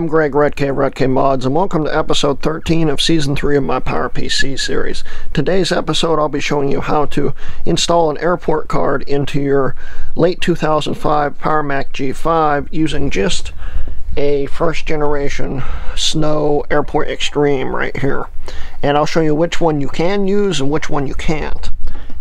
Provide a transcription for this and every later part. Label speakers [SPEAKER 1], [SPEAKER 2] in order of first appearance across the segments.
[SPEAKER 1] I'm Greg Hrutkay, Hrutkay Mods, and welcome to episode 13 of season 3 of my PowerPC series. Today's episode I'll be showing you how to install an airport card into your late 2005 Power Mac G5 using just a first generation Snow Airport Extreme right here. And I'll show you which one you can use and which one you can't.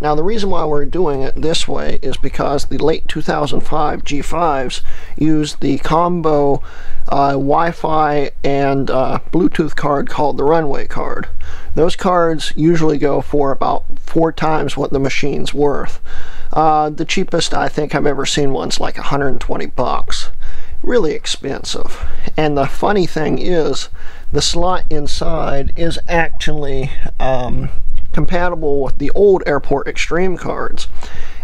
[SPEAKER 1] Now the reason why we're doing it this way is because the late 2005 G5s used the combo uh, Wi-Fi and uh, Bluetooth card called the Runway card. Those cards usually go for about four times what the machine's worth. Uh, the cheapest I think I've ever seen one's like 120 bucks. Really expensive. And the funny thing is, the slot inside is actually um, compatible with the old Airport Extreme cards.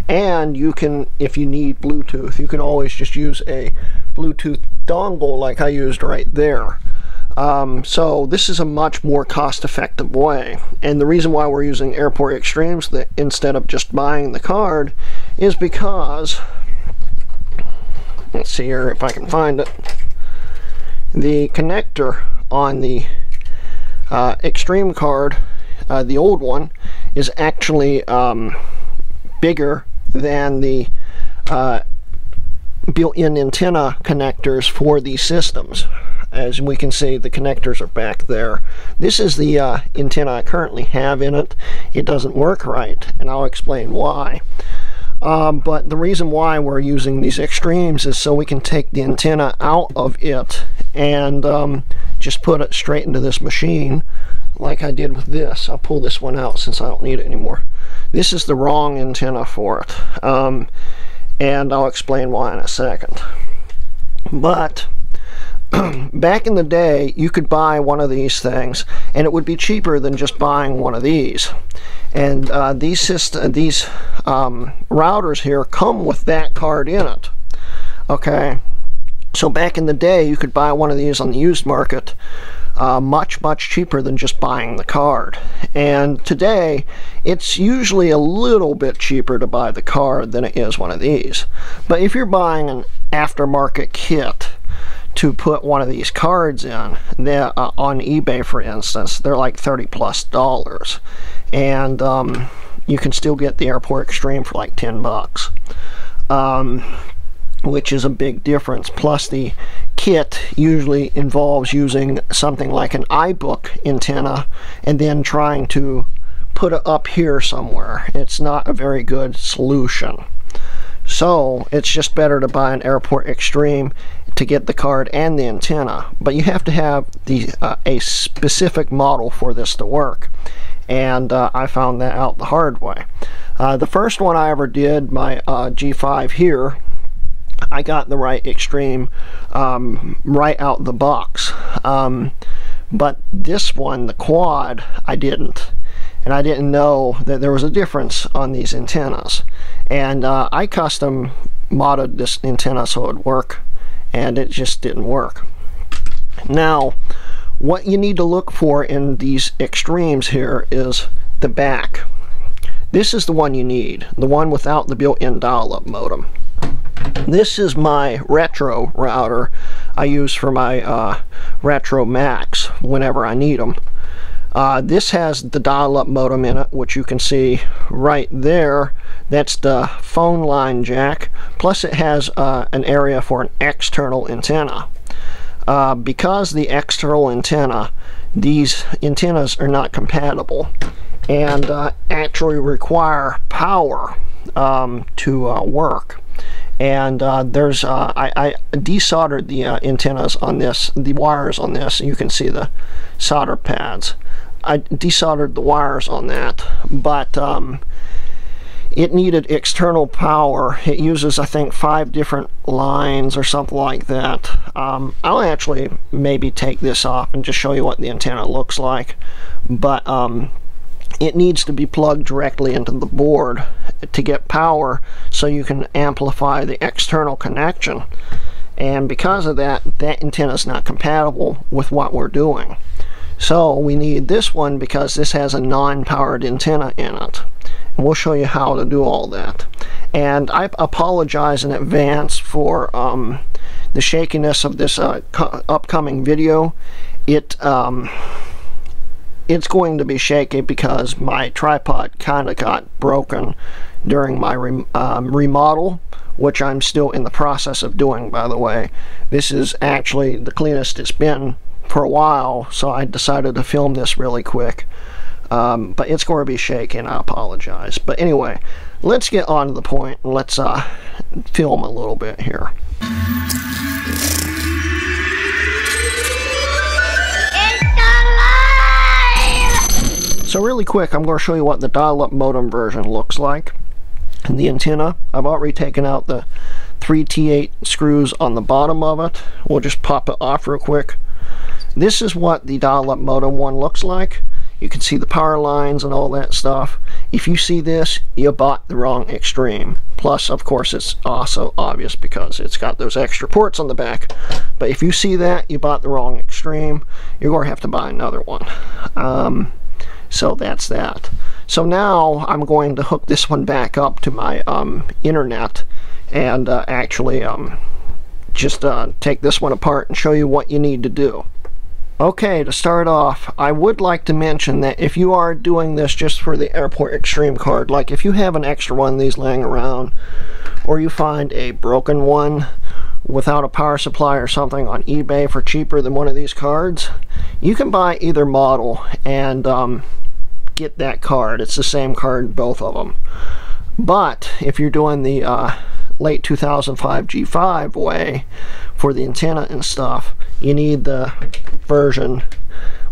[SPEAKER 1] And you can, if you need Bluetooth, you can always just use a Bluetooth dongle like I used right there. Um, so this is a much more cost-effective way. And the reason why we're using Airport Extremes that instead of just buying the card is because, let's see here if I can find it, the connector on the uh, Extreme card uh, the old one, is actually um, bigger than the uh, built-in antenna connectors for these systems. As we can see, the connectors are back there. This is the uh, antenna I currently have in it. It doesn't work right, and I'll explain why. Um, but the reason why we're using these extremes is so we can take the antenna out of it and um, just put it straight into this machine like I did with this. I'll pull this one out since I don't need it anymore. This is the wrong antenna for it. Um, and I'll explain why in a second. But back in the day, you could buy one of these things, and it would be cheaper than just buying one of these. And uh, these system, these um, routers here come with that card in it. Okay, so back in the day, you could buy one of these on the used market uh, much, much cheaper than just buying the card. And today, it's usually a little bit cheaper to buy the card than it is one of these. But if you're buying an aftermarket kit, to put one of these cards in uh, on eBay for instance they're like 30 plus dollars and um, you can still get the airport extreme for like 10 bucks um, which is a big difference. Plus, the kit usually involves using something like an iBook antenna and then trying to put it up here somewhere. It's not a very good solution. So it's just better to buy an Airport Extreme to get the card and the antenna. But you have to have the uh, a specific model for this to work. And uh, I found that out the hard way. Uh, the first one I ever did, my uh, G5 here, I got the right extreme um, right out the box. Um, but this one, the quad, I didn't. And I didn't know that there was a difference on these antennas. And uh, I custom modded this antenna so it would work, and it just didn't work. Now, what you need to look for in these extremes here is the back. This is the one you need, the one without the built-in dial-up modem. This is my retro router I use for my uh, retro Macs whenever I need them. Uh, this has the dial-up modem in it, which you can see right there. That's the phone line jack. Plus it has uh, an area for an external antenna. Uh, because the external antenna, these antennas are not compatible and uh, actually require power um, to uh, work and uh, there's uh, I, I, desoldered the uh, antennas on this the wires on this you can see the solder pads. I desoldered the wires on that but um, it needed external power. It uses I think five different lines or something like that. Um, I'll actually maybe take this off and just show you what the antenna looks like. But um, it needs to be plugged directly into the board to get power so you can amplify the external connection. And because of that that antenna is not compatible with what we're doing. So we need this one because this has a non-powered antenna in it. And we'll show you how to do all that. And I apologize in advance for um, the shakiness of this uh, upcoming video, it um, it's going to be shaky because my tripod kind of got broken during my um, remodel which I'm still in the process of doing by the way. This is actually the cleanest it's been for a while so I decided to film this really quick. Um, but it's going to be shaky and I apologize. But anyway let's get on to the point and let's uh, film a little bit here So really quick, I'm going to show you what the dial-up modem version looks like. And the antenna, I've already taken out the 3T8 screws on the bottom of it. We'll just pop it off real quick. This is what the dial-up modem one looks like. You can see the power lines and all that stuff. If you see this, you bought the wrong extreme. Plus, of course, it's also obvious because it's got those extra ports on the back. But if you see that, you bought the wrong extreme. You're going to have to buy another one. Um, so that's that. So now I'm going to hook this one back up to my um, internet and uh, actually um, just uh, take this one apart and show you what you need to do. Okay, to start off, I would like to mention that if you are doing this just for the Airport Extreme card, like if you have an extra one of these laying around, or you find a broken one without a power supply or something on eBay for cheaper than one of these cards, you can buy either model and um, get that card. It's the same card, both of them. But if you're doing the uh, late 2005 G5 way for the antenna and stuff, you need the version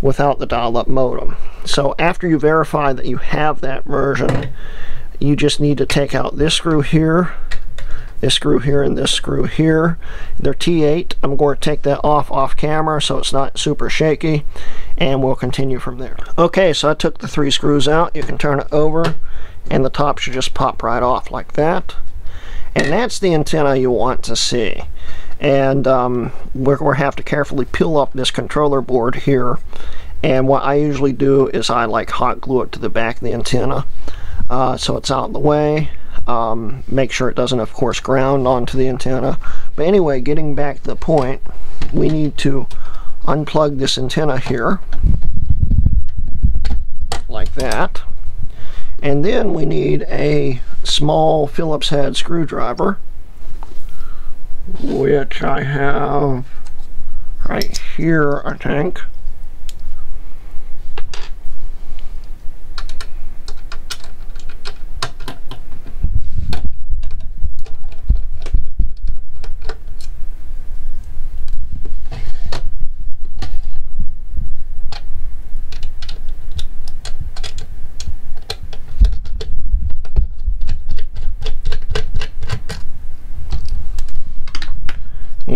[SPEAKER 1] without the dial-up modem. So after you verify that you have that version, you just need to take out this screw here this screw here and this screw here. They're T8. I'm going to take that off off camera so it's not super shaky and we'll continue from there. Okay, so I took the three screws out. You can turn it over and the top should just pop right off like that. And that's the antenna you want to see. And um, we're going to have to carefully peel up this controller board here. And what I usually do is I like hot glue it to the back of the antenna uh, so it's out of the way um, make sure it doesn't of course ground onto the antenna. But anyway getting back to the point we need to unplug this antenna here like that. And then we need a small Phillips head screwdriver which I have right here I think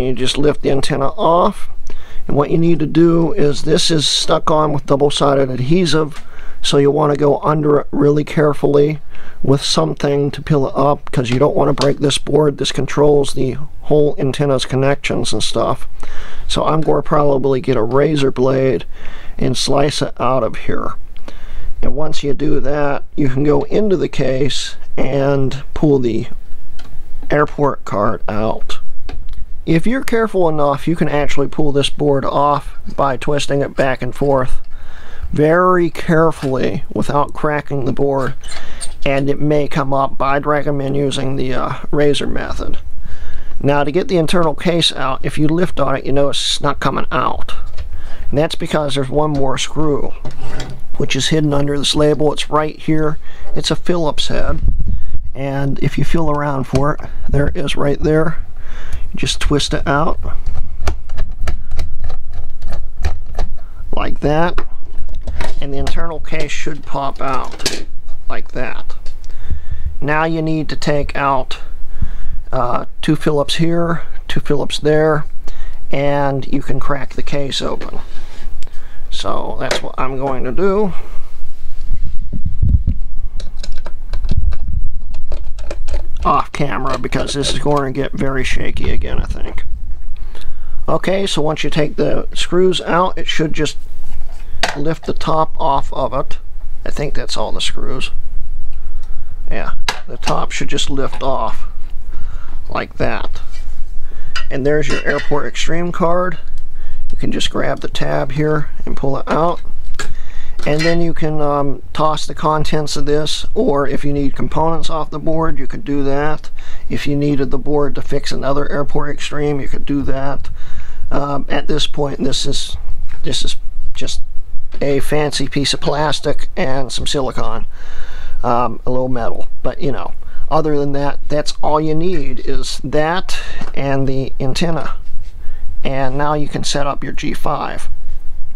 [SPEAKER 1] you just lift the antenna off. And what you need to do is this is stuck on with double-sided adhesive so you want to go under it really carefully with something to peel it up because you don't want to break this board. This controls the whole antenna's connections and stuff. So I'm going to probably get a razor blade and slice it out of here. And once you do that you can go into the case and pull the airport card out if you're careful enough, you can actually pull this board off by twisting it back and forth very carefully without cracking the board and it may come up, but I'd recommend using the uh, razor method. Now to get the internal case out, if you lift on it, you notice it's not coming out. And that's because there's one more screw, which is hidden under this label. It's right here. It's a Phillips head. And if you feel around for it, there it is right there just twist it out. Like that. And the internal case should pop out like that. Now you need to take out uh, two Phillips here two Phillips there and you can crack the case open. So that's what I'm going to do off camera because this is going to get very shaky again I think. Okay, so once you take the screws out, it should just lift the top off of it. I think that's all the screws. Yeah, the top should just lift off like that. And there's your Airport Extreme card. You can just grab the tab here and pull it out. And then you can um, toss the contents of this, or if you need components off the board, you could do that. If you needed the board to fix another Airport Extreme, you could do that. Um, at this point, this is this is just a fancy piece of plastic and some silicone, um, a little metal. But you know, other than that, that's all you need is that and the antenna. And now you can set up your G5.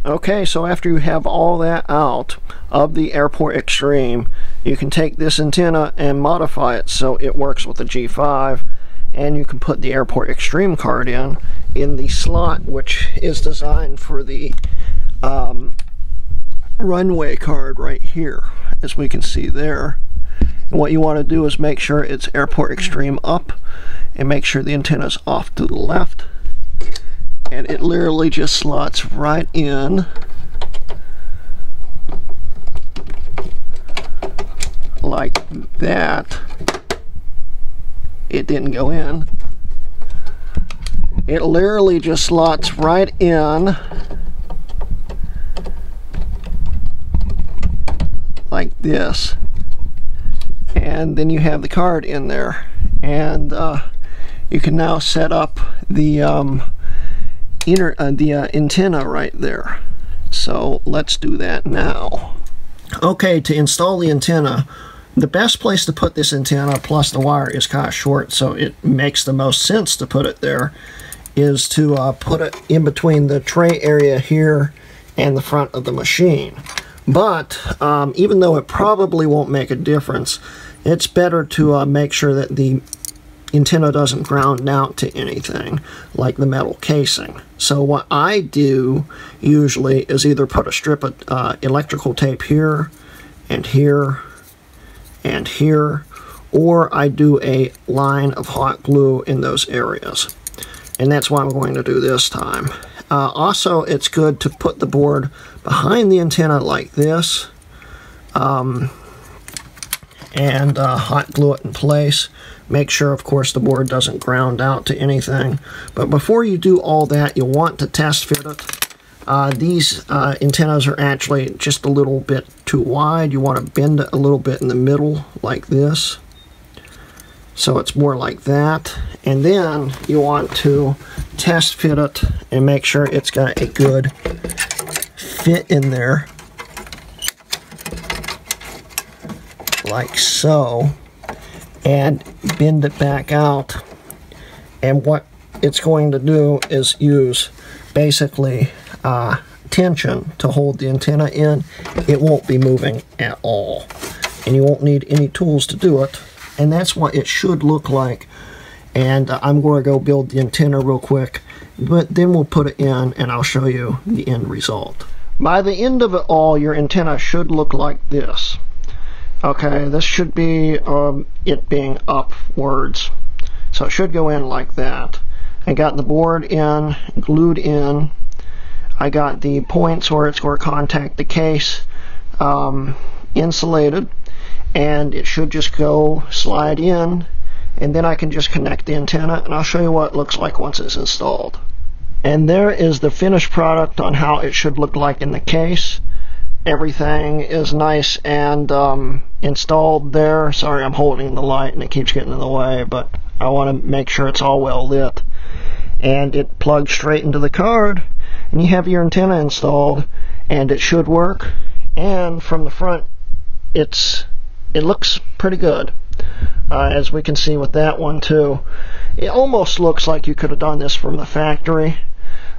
[SPEAKER 1] Okay, so after you have all that out of the Airport Extreme, you can take this antenna and modify it so it works with the G5 and you can put the Airport Extreme card in in the slot which is designed for the um, runway card right here as we can see there. And what you want to do is make sure it's Airport Extreme up and make sure the antenna is off to the left and it literally just slots right in. Like that. It didn't go in. It literally just slots right in. Like this. And then you have the card in there. And uh, you can now set up the um, inner uh, the uh, antenna right there. So let's do that now. Okay to install the antenna the best place to put this antenna plus the wire is kind of short so it makes the most sense to put it there is to uh, put it in between the tray area here and the front of the machine. But um, even though it probably won't make a difference, it's better to uh, make sure that the antenna doesn't ground out to anything like the metal casing. So what I do usually is either put a strip of uh, electrical tape here and here and here or I do a line of hot glue in those areas. And that's what I'm going to do this time. Uh, also, it's good to put the board behind the antenna like this um, and uh, hot glue it in place. Make sure, of course, the board doesn't ground out to anything. But before you do all that, you'll want to test fit it. Uh, these uh, antennas are actually just a little bit too wide. You want to bend it a little bit in the middle like this. So it's more like that. And then you want to test fit it and make sure it's got a good fit in there. Like so. And bend it back out. And what it's going to do is use basically uh, tension to hold the antenna in. It won't be moving at all. And you won't need any tools to do it and that's what it should look like and uh, I'm going to go build the antenna real quick but then we'll put it in and I'll show you the end result. By the end of it all your antenna should look like this. Okay, this should be um, it being upwards. So it should go in like that. I got the board in, glued in. I got the points where it's going to contact the case um, insulated and it should just go slide in and then I can just connect the antenna and I'll show you what it looks like once it's installed. And there is the finished product on how it should look like in the case. Everything is nice and um, installed there. Sorry I'm holding the light and it keeps getting in the way but I want to make sure it's all well lit. And it plugs straight into the card and you have your antenna installed and it should work. And from the front it's it looks pretty good. Uh, as we can see with that one too. It almost looks like you could have done this from the factory.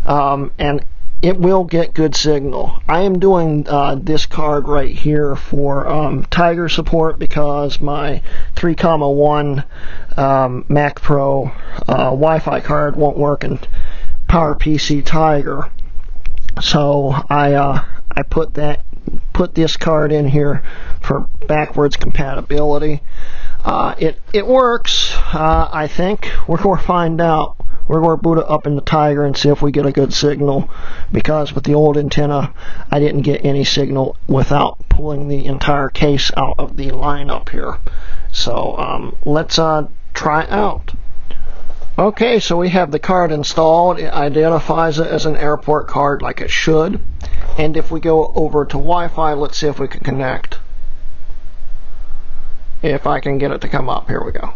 [SPEAKER 1] Um, and it will get good signal. I am doing uh, this card right here for um, Tiger support because my 3, 1 um, Mac Pro uh, Wi-Fi card won't work in PowerPC Tiger. So I uh, I put that put this card in here for backwards compatibility. Uh, it, it works, uh, I think. We're going to find out. We're going to boot it up in the Tiger and see if we get a good signal because with the old antenna, I didn't get any signal without pulling the entire case out of the lineup here. So um, let's uh, try out. Okay, so we have the card installed. It identifies it as an airport card like it should. And if we go over to Wi-Fi, let's see if we can connect. If I can get it to come up, here we go.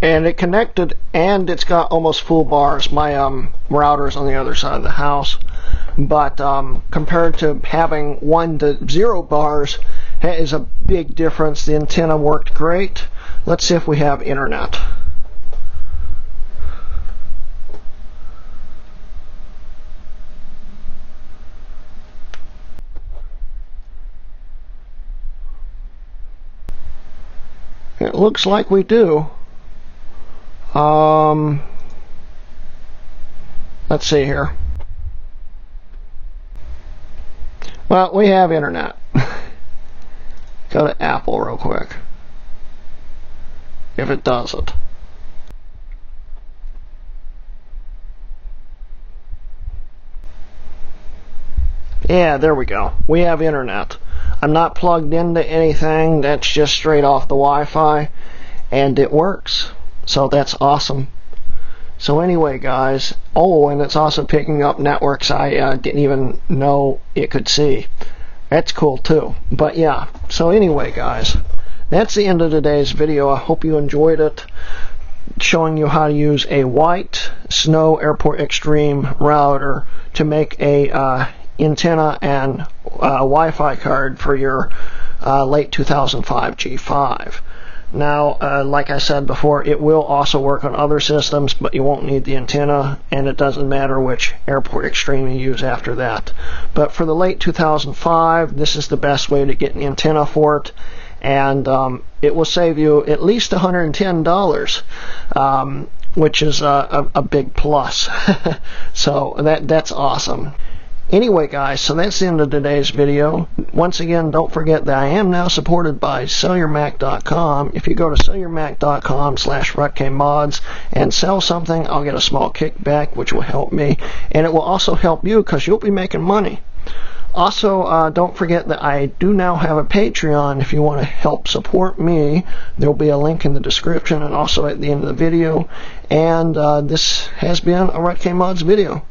[SPEAKER 1] And it connected and it's got almost full bars. My um, router's on the other side of the house. But um, compared to having one to zero bars is a big difference. The antenna worked great. Let's see if we have internet. It looks like we do. Um, let's see here. Well, we have internet. Go to Apple real quick. If it doesn't. Yeah, there we go. We have internet. I'm not plugged into anything. That's just straight off the Wi-Fi. And it works. So that's awesome. So anyway, guys, oh, and it's also picking up networks I uh, didn't even know it could see. That's cool too. But yeah, so anyway, guys, that's the end of today's video. I hope you enjoyed it, showing you how to use a white Snow Airport Extreme router to make a uh, antenna and uh, Wi-Fi card for your uh, late 2005 G5. Now, uh, like I said before, it will also work on other systems, but you won't need the antenna, and it doesn't matter which Airport Extreme you use after that. But for the late 2005, this is the best way to get an antenna for it, and um, it will save you at least $110, um, which is a, a, a big plus. so that that's awesome. Anyway, guys, so that's the end of today's video. Once again, don't forget that I am now supported by SellYourMac.com. If you go to SellYourMac.com slash HrutkayMods and sell something, I'll get a small kickback, which will help me. And it will also help you because you'll be making money. Also, uh, don't forget that I do now have a Patreon if you want to help support me. There will be a link in the description and also at the end of the video. And uh, this has been a HrutkayMods video.